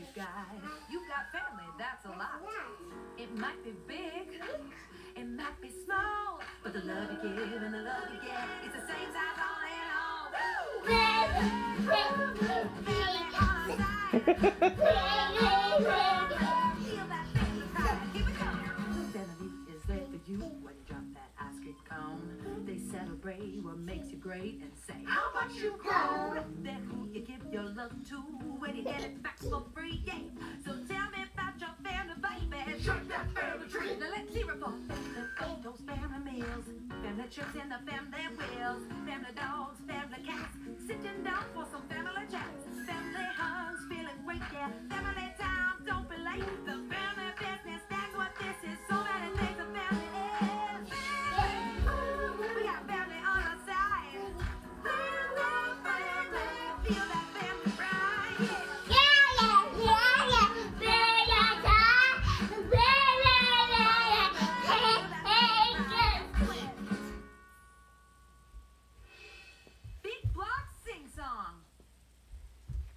you got. You've got family, that's a lot. It might be big, it might be small, but the love you give and the love you get is the same size all in all. On our side. Feel celebrate what makes you great and say, How much you grown? They're who you give your love to when you get it back for free. Yeah. So tell me about your family, baby. Shake that family tree. Now let's hear it for family, those family meals, family trips and the family wheels, family dogs, family cats, sitting down for some family chats, family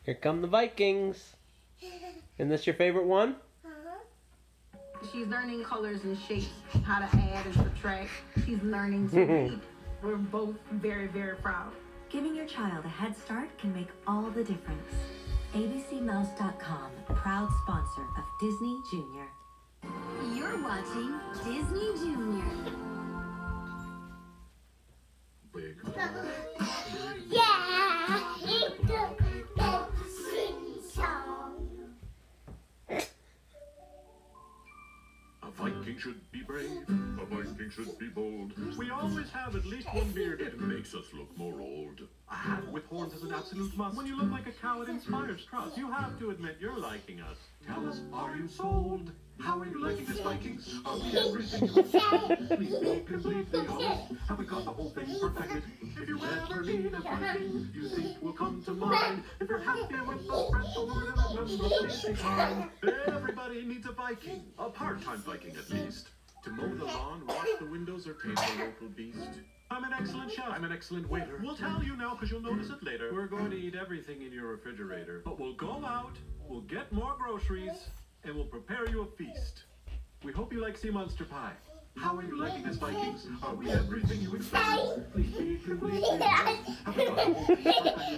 Here come the Vikings. Isn't this your favorite one? Uh-huh. She's learning colors and shapes, how to add and subtract. She's learning to read. We're both very, very proud. Giving your child a head start can make all the difference. ABCMouse.com, proud sponsor of Disney Junior. You're watching Disney Junior. Big A Viking should be brave, a Viking should be bold. We always have at least one beard, it makes us look more old. A hat with horns is an absolute must. When you look like a cow, it inspires trust. You have to admit you're liking us. Tell us, are you sold? How are you liking this Vikings? Are we everything you expected? Please be completely honest. Have we got the whole thing perfected? If you ever need a Viking, you think will come to mind. If you're happy with the spread the word and remember, please be. Everybody needs a Viking, a part-time Viking at least. To mow the lawn, wash the windows, or tame the local beast. I'm an excellent chef. I'm an excellent waiter. We'll tell you now because you'll notice it later. We're going to eat everything in your refrigerator. But we'll go out, we'll get more groceries, and we'll prepare you a feast. We hope you like sea monster pie. How are you liking this, Vikings? Are we everything you expected? Please be completely honest. Have we got the whole thing?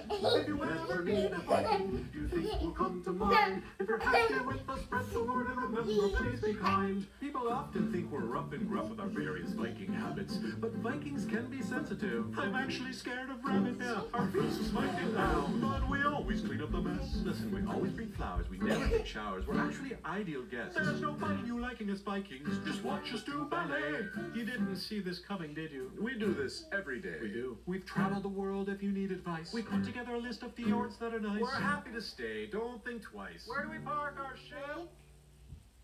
If you ever need a Viking, you think we'll come to mind. If you're happy with us, spread the word and remember, please be kind. People often think we're rough and gruff with our various Viking habits, but Vikings can be sensitive. I'm actually scared of rabbits. Yeah, our might get down, but we always clean up the mess. Listen, we always bring flowers. We never take showers. We're actually ideal guests. There's no fighting you liking us Vikings. Just watch us do ballet. You didn't see this coming, did you? We do this every day. We do. We've traveled the world if you need advice. We put together a list of fjords that are nice. We're happy to stay. Don't think twice. Where do we park our ship?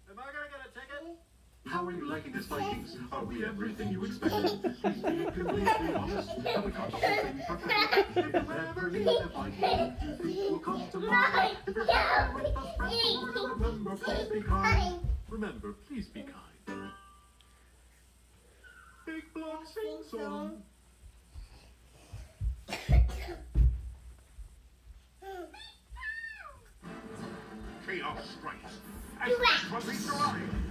Am I gonna get a ticket? How are you liking this, Vikings? Are we everything you expected? Please be completely honest. We got? If you ever will come to mind. Remember, please be kind. Remember, please be kind. Big block sing song. Chaos strikes. As the trumpets arrive.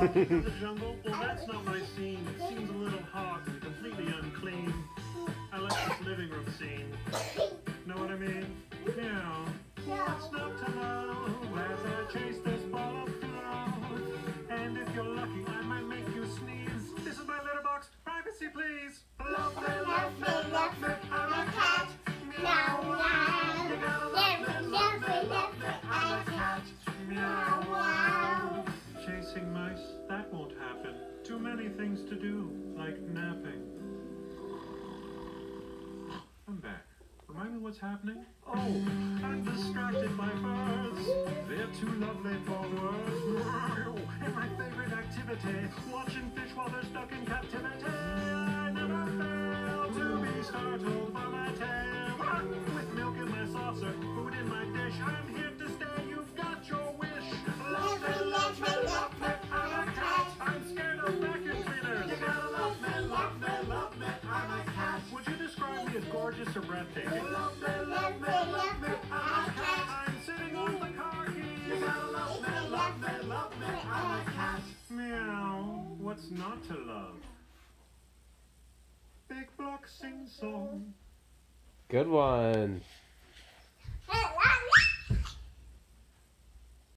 In the jungle? Well, that's not my scene. It seems a little hot and completely unclean. I like this living room scene. Know what I mean? Meow. What's not to know as I chase this ball of flow? And if you're lucky, I might make you sneeze. This is my litter box privacy please. Love me, love me, love me, what's happening? Oh, I'm distracted by birds. They're too lovely for words. And my favorite activity, watching fish while they're stuck in captivity. I never fail to be startled by my tail. Gorgeous or breathtaking? Love me, love me, love me, I'm. I'm sitting on the car keys. You gotta love me, love me, love me, I'm a cat. Meow. What's not to love? Big block sing song. Good one.